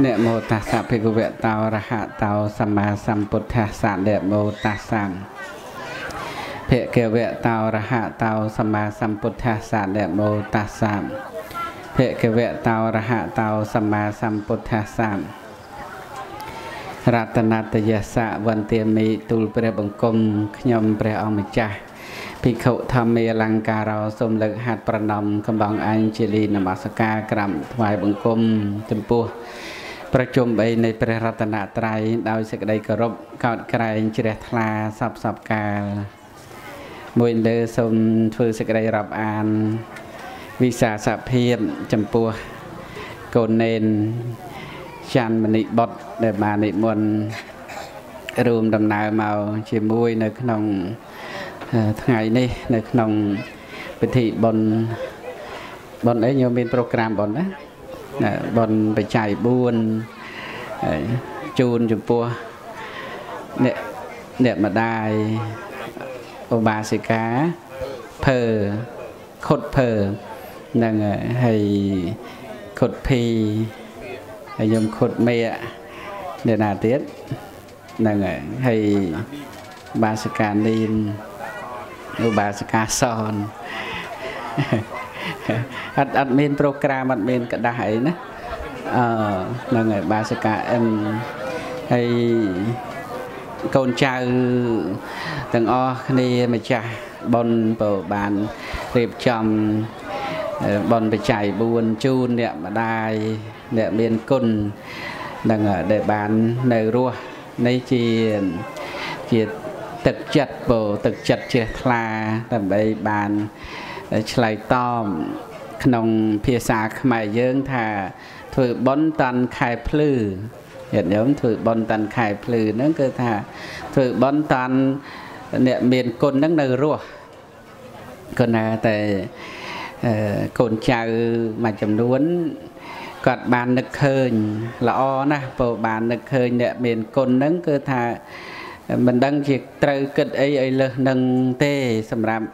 នមោតាសៈភិក្ខវៈតោរហតោសម្មាសម្ពុទ្ធស្សៈនមោតាសៈភិក្ខវៈតោរហតោសម្មាសម្ពុទ្ធស្សៈនមោតាសៈភិក្ខវៈតោរហតោសម្មាសម្ពុទ្ធស្សៈរតនតយសៈវន្តាមិទូលព្រះបង្គំខ្ញុំព្រះអង្គម្ចាស់ភិក្ខុធម្មាលង្ការោសូមលើកហាត់ប្រណម្យកំបងអញ្ជលីនមស្ការក្រាំថ្វាយបង្គំចំពោះ ប្រជុំ3នៃព្រះរតនត្រ័យដោយសេចក្តីគោរពកោតក្រែងជ្រះថ្លាសពសពកាល មួយលើសូមធ្វើសេចក្តីរាប់អាន វិសាសភាពចំពោះកូននេនច័ន្ទមណិបុត្រដែលបាននិមន្តរួមដំណើរមកជាមួយនៅក្នុងថ្ងៃនេះ នៅក្នុងពិធីបុណ្យបុណ្យអីញោមមាន ប្រូក្រាមបុណ្យណា បុណ្យបច្ច័យ4ជូនចំពោះអ្នកអ្នកម្ដាយឧបាសិកាភើខុតភើនឹងហើយខុតភីហើយខ្ញុំខុតមេអ្នកណាទៀតហ្នឹងហើយបាសិកានីនឧបាសិកាសន អត់អត់មានប្រូក្រាមអត់មានกระดาษអីណាអឺហ្នឹងហើយបាសិកាអឹមហើយកូនចៅទាំងអស់គ្នាម្ចាស់ប៉ុនបើបានរៀបចំប៉ុនបច្ច័យ4ជូនអ្នកម្ដាយអ្នកមានគុណនឹងដែលបាននៅរស់នេះជាជាទឹកចិត្តពោទឹកចិត្តជ្រះថ្លាដើម្បីបាន ឆ្លើយតបក្នុងភាសាខ្មែរយើងថាធ្វើប៉ុនតាន់ខែភ្លឺញាតិញោមធ្វើប៉ុនតាន់ខែភ្លឺហ្នឹងគឺថាធ្វើប៉ុនតាន់អ្នកមានគុណហ្នឹងនៅរស់ក៏ណាតែកូនចៅមួយចំនួនគាត់បាននឹកឃើញល្អណាស់ព្រោះបាននឹកឃើញអ្នកមានគុណហ្នឹងគឺថាមិនដឹងជាត្រូវគិតអីឲ្យលើសនឹងទេ សម្រាប់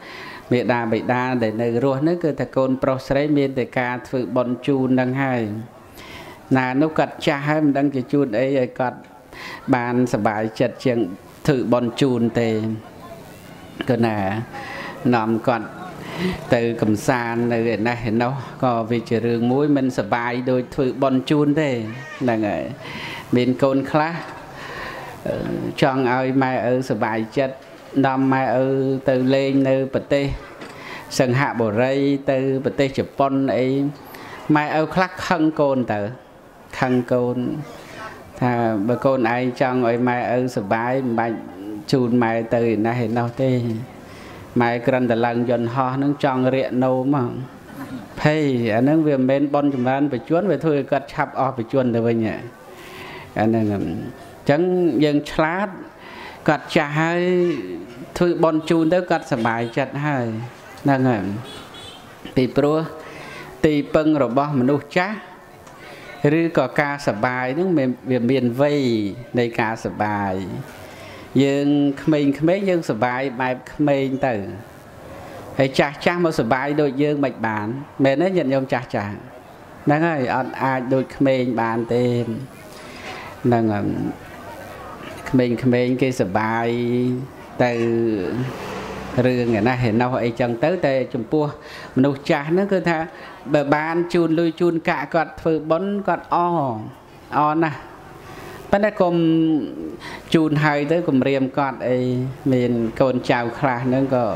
មេដាបិតាដែលនៅរស់នោះគឺតែកូនប្រុសស្រីមានតែការធ្វើបន់ជូននឹងហើយណានោះគាត់ចាស់ហើយមិនដឹងជាជូនអីឲ្យគាត់បានសบายចិត្តជាងធ្វើបន់ជូនទេគឺណានាំគាត់ទៅកំសាន្តនៅឯណេះឯណោះក៏វាជារឿងមួយមិនសបាយដូចធ្វើបន់ជូនទេហ្នឹងហើយមានកូនខ្លះចង់ឲ្យម៉ែឪសบายចិត្ត នាំម៉ែឪទៅលេងនៅប្រទេសសង្ហបុរីទៅប្រទេសជប៉ុនអីម៉ែឪខ្លះខឹងកូនទៅខឹងកូនថាបើកូនឯងចង់ឲ្យម៉ែឪសុបាយមិនបាច់ជូនម៉ែទៅឯណេះឯណោះទេម៉ែក្រិនតឡើងយន្តហោះនឹងចង់រៀកនោមមកភ័យអានឹងវាមិនមែនបនចម្រើនបច្ចុប្បន្នវាធ្វើឲ្យគាត់ឆាប់អស់បច្ចុប្បន្នទៅវិញអានឹងអញ្ចឹងយើងឆ្លាត គាត់ចាស់ហើយធ្វើបនជូនទៅគាត់សប្បាយចិត្តហើយហ្នឹងហើយពីព្រោះទីពឹងរបស់មនុស្សចាស់ឬក៏ការសបាយហ្នឹងវាមានវ័យនៃការសបាយយើងក្មេងៗយើងសបាយបែបក្មេងទៅហើយចាស់ចាស់មកសបាយដូចយើងមិនបានមែនទេញាតិញោមចាស់ចាស់ហ្នឹងហើយអត់អាចដូចក្មេងបានទេហ្នឹង ក្មេងៗគេសបាយទៅរឿងឯណាឯណោះអីចឹងទៅតែចំពោះមនុស្សចាស់ហ្នឹងគឺថាបើបានជូនលុយជូនកាក់គាត់ធ្វើបុណ្យគាត់អអណាស់ប៉ុន្តែកុំជូនហើយទៅគម្រាមគាត់អីមានកូនចៅខ្លះហ្នឹងក៏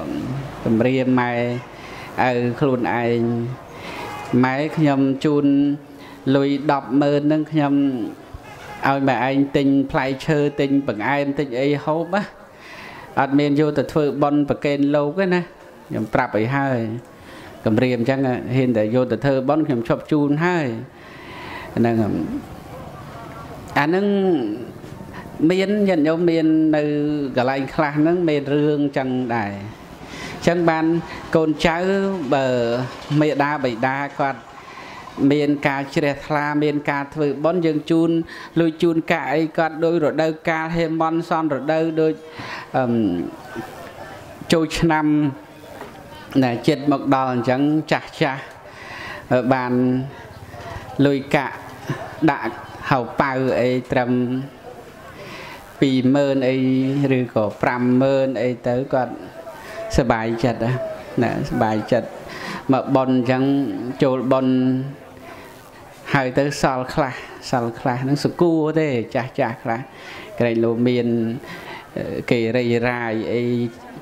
គម្រាមម៉ែឪខ្លួនឯងម៉ែខ្ញុំជូនលុយ100000ហ្នឹងខ្ញុំ ឲ្យម៉ែឯងទិញផ្លែឈើទិញបង្អែមទិញអីហូបណាអត់មានយកទៅធ្វើបន់ប្រកេនលោកទេណាខ្ញុំប្រាប់ឲ្យហើយគម្រាមអញ្ចឹងហ៊ានតែយកទៅធ្វើបន់ខ្ញុំឈប់ជូនហើយហ្នឹងអានឹងមានញាតិញោមមាននៅកន្លែងខ្លះហ្នឹងមានរឿងចឹងដែរចឹងបានកូនចៅបើមេដាបៃតាគាត់ មានការជ្រះថ្លាមានការធ្វើបុណ្យយើងជូនលុយជូនកាក់អីគាត់ដោយរដូវកាលហេមន់សនរដូវដូចអឺចូលឆ្នាំណែចិត្តមកដល់អញ្ចឹងចាស់ចាស់បានលុយកាក់ដាក់ហ ហៅប៉ៅអីត្រឹម20000អីឬក៏50000អីទៅគាត់សบายចិត្តណាសบายចិត្តមកប៉ុនអញ្ចឹងចូលប៉ុន ហើយទៅសល់ខ្លះសល់ខ្លះហ្នឹងសគួរទេចាស់ចាស់ខ្លះក្រែងលោកមានគេរីរាយអី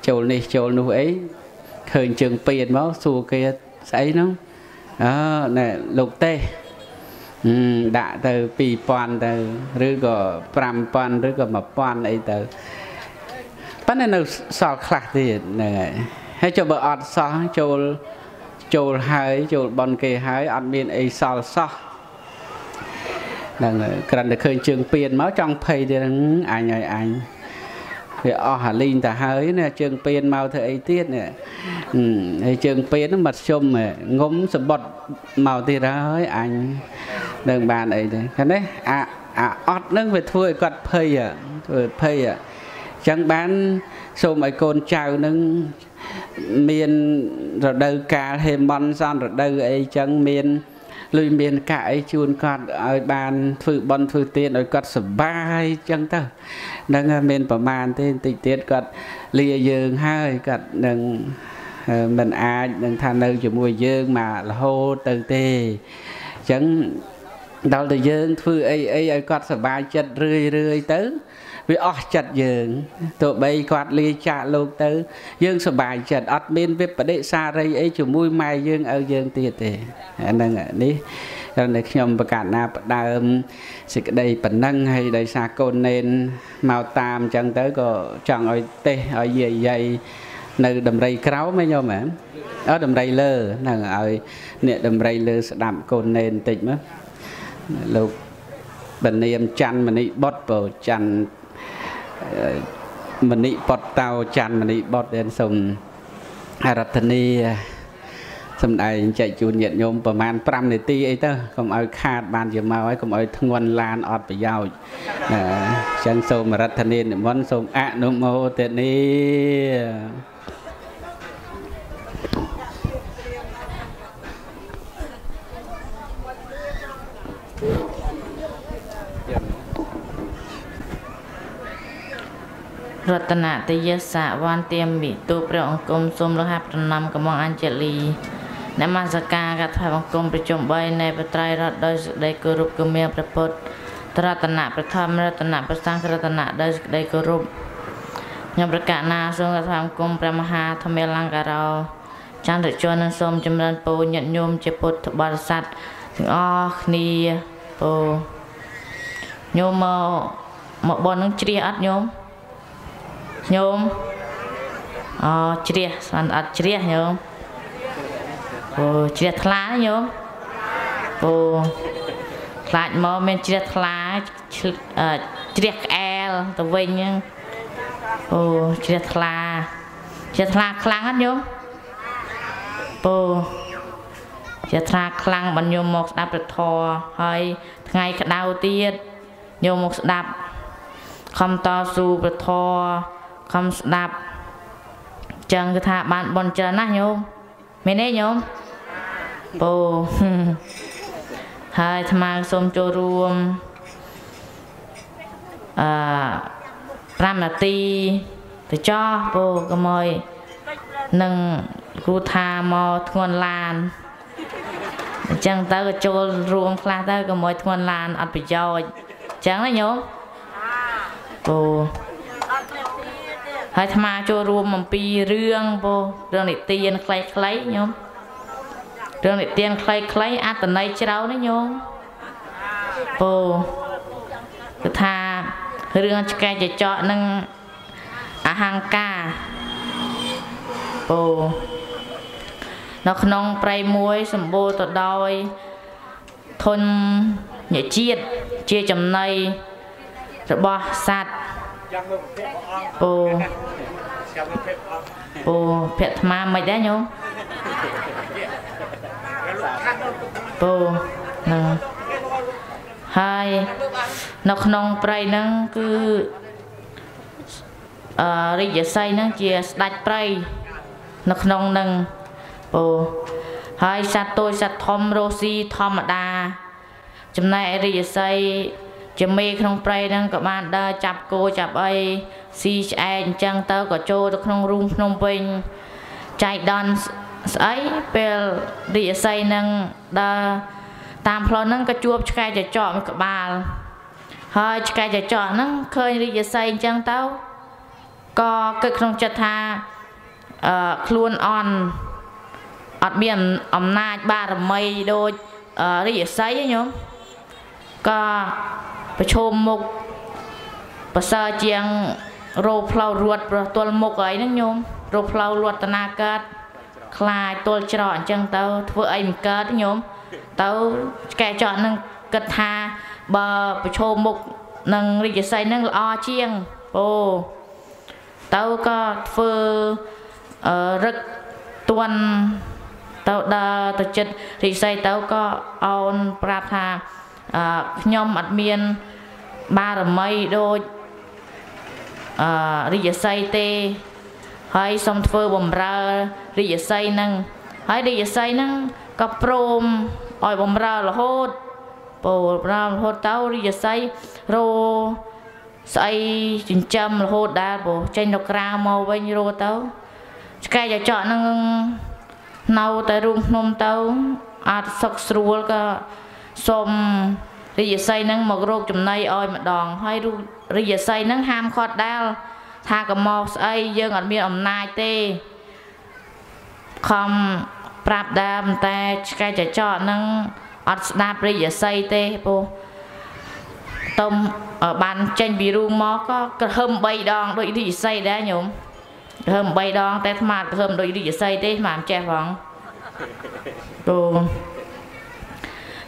ចូលនេះចូលនោះអីឃើញជើងពៀនមកសួរគេស្អីហ្នឹងអើណែលោកទេសដាក់ទៅ2000ទៅឬក៏5000ឬក៏1000អីទៅប៉ុន្តែនៅសល់ខ្លះទៀតហ្នឹងហើយហើយចុះបើអត់សោះចូលចូលហើយចូលបនគេហើយអត់មានអីសល់សោះ ហ្នឹងគ្រាន់តែឃើញជើងពៀនមកចង់ភ័យទៀតហ្នឹងអញហើយអញវាអស់អាលីងទៅហើយណាជើងពៀនមកធ្វើអីទៀតនេះហើយជើងពៀនហ្នឹងមកជុំងុំសបុតមកទៀតហើយអញនឹងបានអីទេឃើញទេអាអាអត់ហ្នឹងវាធ្វើឲ្យគាត់ភ័យធ្វើភ័យអញ្ចឹងបានសូមឲ្យកូនចៅនឹងមានរដូវកាលហេមន្តសន្នរដូវអីចឹងមាន លុយមានកាក់អីជូនគាត់ឲ្យបានធ្វើបន់ធ្វើទានឲ្យគាត់សុបាយចឹងទៅនឹងមានប្រមាណទេបន្តិចទៀតគាត់លាយើងហើយគាត់នឹងមិនអាចនឹងថានៅជាមួយយើងមករហូតទៅទេអញ្ចឹងដល់តែយើងធ្វើអីអីឲ្យគាត់សុបាយចិត្តរឿយរឿយទៅ វាអស់ចិត្តយើងទោះបីគាត់លាចាកលោកទៅ យើងសប្បាយចិត្តអត់មានវិបដិសារីអីជាមួយម៉ែយើងឲ្យយើងទៀតទេហ្នឹងនេះតែខ្ញុំប្រកាសណាផ្ដើមសេចក្តីប៉ុណ្ណឹងហើយដោយសារកូននេនមកតាមអញ្ចឹងទៅក៏ចង់ឲ្យទេសឲ្យយាយយាយនៅដំរីក្រោមឯងញោមហ៎អើដំរីលើហ្នឹងឲ្យអ្នកដំរីលើស្ដាប់កូននេនបន្តិចមើលលោកបនាមច័ន្ទមណិបុត្រពោច័ន្ទ មណិបតតោច័ន្ទមណិបតដែលសូមរតនីសំដែងចែកជូនញាតិញោមប្រហែល5នាទីអីទៅកុំឲ្យខាតបានជាមកហើយកុំឲ្យធ្ងន់ឡានអត់ប្រយោជន៍អញ្ចឹងសូមរតនីនិមន្តសូមអនុមោទនី រតនតយសៈវន្ទាមិទូព្រះអង្គមសូមលះប្រណម្យកំងអញ្ជលីនមស្ការកថាបង្គំប្រជុំ3នៃបត្រៃរតដោយសេចក្តីគោរពគម្រាមព្រះពុទ្ធរតនៈប្រធមរតនៈប្រសង្ឃរតនៈដោយសេចក្តីគោរពខ្ញុំប្រកាសណាសូមកថាបង្គំព្រះមហាធម្មលង្ការោចន្ទជននឹងសូមចម្រើនពរញាតិញោមជាពុទ្ធបរិស័ទទាំងអស់គ្នាពរញោមមកមកបននឹងជ្រះអត់ញោម ញោមអូជ្រះស្មានអត់ជ្រះញោមអូជ្រះថ្លាញោមអូខ្លាចមកមានជ្រះថ្លាជ្រះក្អែលទៅវិញហ្នឹងអូជ្រះថ្លាជ្រះថ្លាខ្លាំងអត់ញោមពោជ្រះថ្លាខ្លាំងបានញោមមកស្ដាប់ព្រះធម៌ហើយថ្ងៃក្តៅទៀតញោមមកស្ដាប់ខំតស៊ូព្រះធម៌ ខំស្ដាប់ចឹងគឺថាបានបនច្រើនណាស់ញោមមែនទេញោមពូហើយអាត្មាសូមចូលរួមអឺ5នាទីទៅចោះពូកុំអើយនឹងគ្រូថាមកធ្ងន់ឡានអញ្ចឹងទៅក៏ចូលរួមខ្លះទៅកុំអើយធ្ងន់ឡានអត់ប្រយោជន៍អញ្ចឹងណាញោមពូ ហើយអាត្មាចូលរួមអំពីរឿងពោរឿងនិទានខ្លីៗញោមរឿងនិទានខ្លីៗអត្តន័យច្រើនណាញោមពោគឺថារឿងឆ្កែចចកនឹងអហង្ការពោនៅក្នុងព្រៃមួយសម្បូរទៅដោយធនញជាតិជាចំណីរបស់សត្វ ពូពូភ័ក្រថ្មមិនដែរញោមពូហ្នឹងហើយនៅក្នុងព្រៃហ្នឹងគឺអឺរាជសីហ្នឹងជាស្ដេចព្រៃនៅក្នុងហ្នឹងពូហើយសត្វតូចសត្វធំរស់ស៊ីធម្មតាចំណែករាជសី ជាមេក្នុងព្រៃហ្នឹងក៏បានដើរចាប់គោចាប់អីស៊ីឆ្អែកអញ្ចឹងទៅក៏ចូលទៅក្នុងរូងភ្នំពេញចៃដន្យស្អីពេលរាជសីហ្នឹងដើរតាមផ្លូវហ្នឹងក៏ជួបឆ្កែចចកមួយក្បាលហើយឆ្កែចចកហ្នឹងឃើញរាជសីអញ្ចឹងទៅក៏គិតក្នុងចិត្តថាអឺខ្លួនអន់អត់មានអំណាចបារមីដូចរាជសីទេញោមក៏ ប្រឈមមុខប្រសើរជាងរោផ្លូវរត់ប្រទល់មុខអីហ្នឹងញោមរោផ្លូវលតនាកើតខ្លាចទល់ច្រកអញ្ចឹងទៅធ្វើអីមិនកើតញោមទៅឆ្កែចកនឹងគិតថាបើប្រឈមមុខនឹងរាជសីនឹងល្អជាងអូទៅក៏ធ្វើអឺរឹកទន់ទៅដើរទៅចិត្តរិស័យទៅក៏អោនប្រាប់ថាអឺខ្ញុំអត់មាន បារមីដូចអឺរិយស័យទេហើយសូមធ្វើបំរើរិយស័យនឹងហើយរិយស័យនឹងក៏ព្រមឲ្យបំរើរហូតពោលប្រាំរហូតទៅរិយស័យរោស្អីចិញ្ចឹមរហូតដែរពោចេញទៅក្រៅមកវិញរោទៅឆ្កែចចកនឹងនៅតែរូងភ្នំទៅ អាចសុកស្រួលក៏សុំ រាជសីនឹងមករោគចំណៃឲ្យម្ដង ហើយរាជសីនឹងហាមខត់ដាល់ថាកមកស្អីយើងអត់មានអំណាចទេខំប្រាប់ដើមតែឆ្កែចចកនឹងអត់ស្ដាប់រាជសីទេពោះតុំបានចេញពីរូងមកក៏ក្រហឹម3ដងដូចរាជសីដែរញោមក្រហឹម3ដងតែស្មាតក្រហឹមដូចរាជសីទេស្មាតចេះផងទូ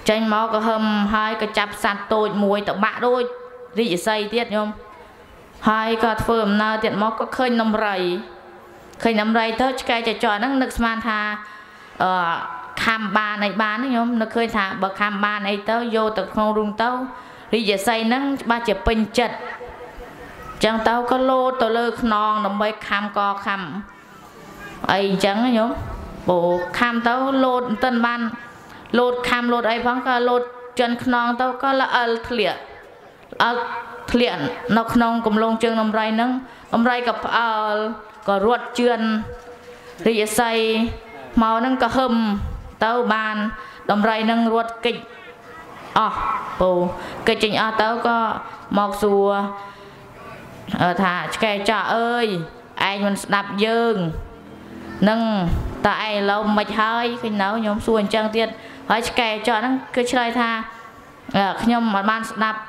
ចេញមកក៏ហឹមហើយក៏ចាប់សัตว์តូចមួយទៅបាក់ដូចរាជសីទៀតញោមហើយក៏ធ្វើដំណើរទៀតមកក៏ឃើញដំរីឃើញដំរីទៅឆ្កែចចកហ្នឹងនឹកស្មានថាអឺខំបានអីបានញោមនឹកឃើញថាបើខំបានអីទៅយកទៅក្នុងរូងទៅរាជសីហ្នឹងច្បាស់ជាពេញចិត្តចឹងទៅក៏លោតទៅលើខ្នងដើម្បីខំកខំអីអញ្ចឹងញោមបូខំទៅលោតមិនទាន់បាន លោតខំលោតអីផងក៏លោតចិនខ្នងទៅក៏ល្អិលធ្លាក់អល់ធ្លាក់នៅក្នុងកំឡុងជើងដំរីហ្នឹងដំរីក៏ផ្អើលក៏រត់ជឿនរាជសីមកហ្នឹងក៏ហឹមទៅបានដំរីហ្នឹងរត់កិច្ចអស់ពូកិច្ចចេញអស់ទៅក៏មកសួរថាឆ្កែចាក់អើយឯងមិនស្ដាប់យើង នឹងតើឯងឡូវមិនហើយឃើញនៅខ្ញុំសួរអញ្ចឹងទៀតហើយឆ្កែចកហ្នឹងគឺឆ្លើយថាខ្ញុំមិនបានស្ដាប់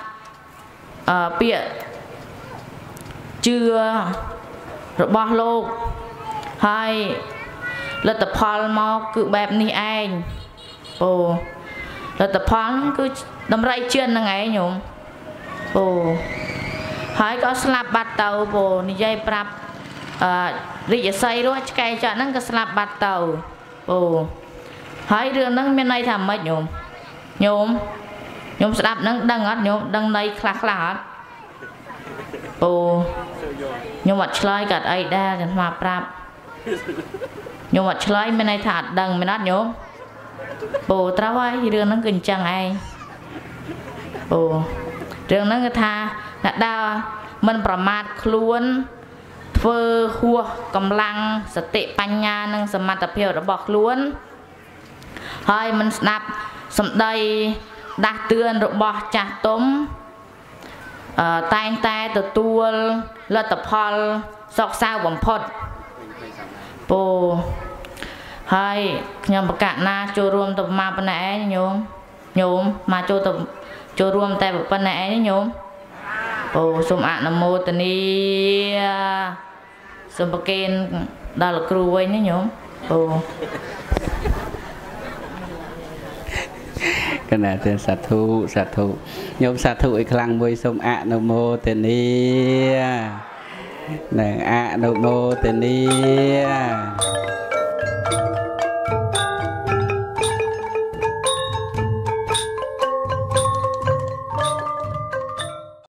អឺពាក្យជឿរបស់លោកហើយលទ្ធផលមកគឺបែបនេះឯងអូលទ្ធផលគឺតម្រៃជឿនហ្នឹងឯងញោមអូហើយក៏ស្លាប់បាត់ទៅពូនិយាយប្រាប់អឺ រាជសីរស់ឆ្កែចាក់ហ្នឹងក៏ស្លាប់បាត់ទៅអូហើយរឿងហ្នឹងមានន័យថាម៉េចញោមញោមញោមស្ដាប់ហ្នឹងដឹងអត់ញោមដឹងន័យខ្លះខ្លះអត់អូញោមអត់ឆ្លើយក៏អត់អីដែរខ្ញុំមកប្រាប់ញោមអត់ឆ្លើយមានន័យថាអត់ដឹងមែនអត់ញោមអូត្រូវហើយរឿងហ្នឹងគឺអញ្ចឹងឯងអូរឿងហ្នឹងគឺថាអ្នកដើរមិនប្រមាថខ្លួន ធ្វើហួសកម្លាំងសតិបញ្ញានិងសមត្ថភាពរបស់ខ្លួន ហើយមិនស្ដាប់សម្ដីដាស់តឿនរបស់ចាស់ទុំតែងតែទទួលលទ្ធផលសោកសៅបំផុតពូហើយខ្ញុំប្រកាសណាចូលរួមទៅមកប៉ុណ្ណេះឯងញោមញោមមកចូលទៅចូលរួមតែប៉ុណ្ណេះឯងញោមអូសូមអនុមោទនី សូមប្រគេនដល់លោកគ្រូវិញណាញោមអូកណាទេសាធុសាធុញោមសាធុឲ្យខ្លាំងមួយសូមអនុមោទនីនឹងអនុមោទនី